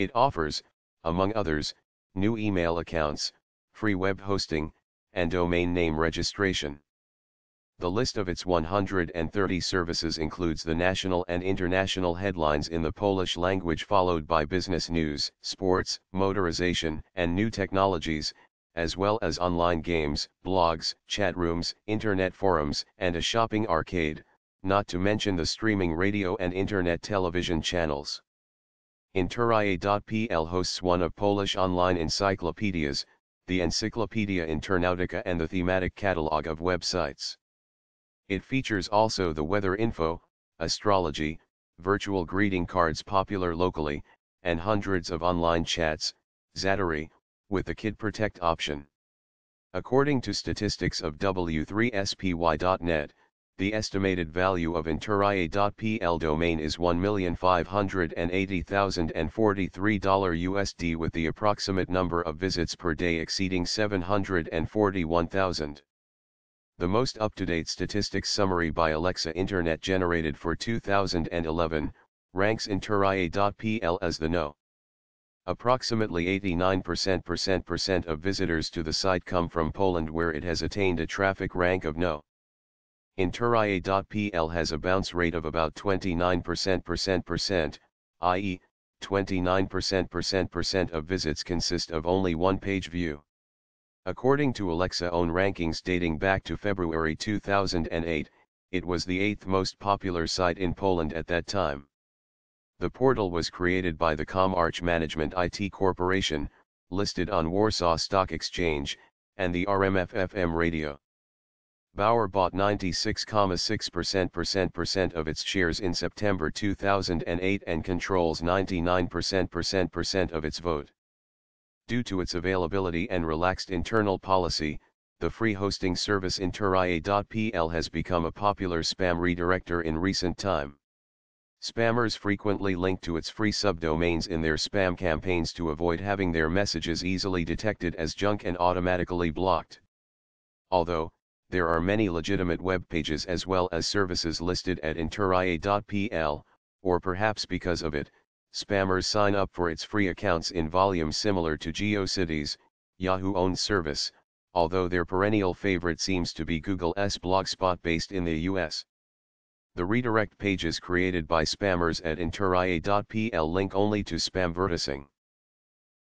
It offers, among others, new email accounts, free web hosting, and domain name registration. The list of its 130 services includes the national and international headlines in the Polish language followed by business news, sports, motorization, and new technologies, as well as online games, blogs, chat rooms, internet forums, and a shopping arcade, not to mention the streaming radio and internet television channels. Interia.pl hosts one of Polish online encyclopedias, the Encyclopedia Internautica and the thematic catalog of websites. It features also the weather info, astrology, virtual greeting cards popular locally, and hundreds of online chats, Zatari, with the Kid Protect option. According to statistics of W3SPY.net, the estimated value of Interaye.pl domain is $1,580,043 USD with the approximate number of visits per day exceeding 741,000. The most up-to-date statistics summary by Alexa Internet generated for 2011, ranks Interaye.pl as the no. Approximately 89% percent of visitors to the site come from Poland where it has attained a traffic rank of no. Interaye.pl has a bounce rate of about 29% percent, i.e., 29% percent of visits consist of only one page view. According to Alexa own rankings dating back to February 2008, it was the eighth most popular site in Poland at that time. The portal was created by the ComArch Management IT Corporation, listed on Warsaw Stock Exchange, and the RMF-FM radio. Bauer bought 96,6% percent of its shares in September 2008 and controls 99% percent of its vote. Due to its availability and relaxed internal policy, the free hosting service Interaye.pl has become a popular spam redirector in recent time. Spammers frequently link to its free subdomains in their spam campaigns to avoid having their messages easily detected as junk and automatically blocked. Although, there are many legitimate web pages as well as services listed at interia.pl, or perhaps because of it, spammers sign up for its free accounts in volumes similar to GeoCities, Yahoo-owned service, although their perennial favorite seems to be Google's Blogspot based in the US. The redirect pages created by spammers at interia.pl link only to spamvertising.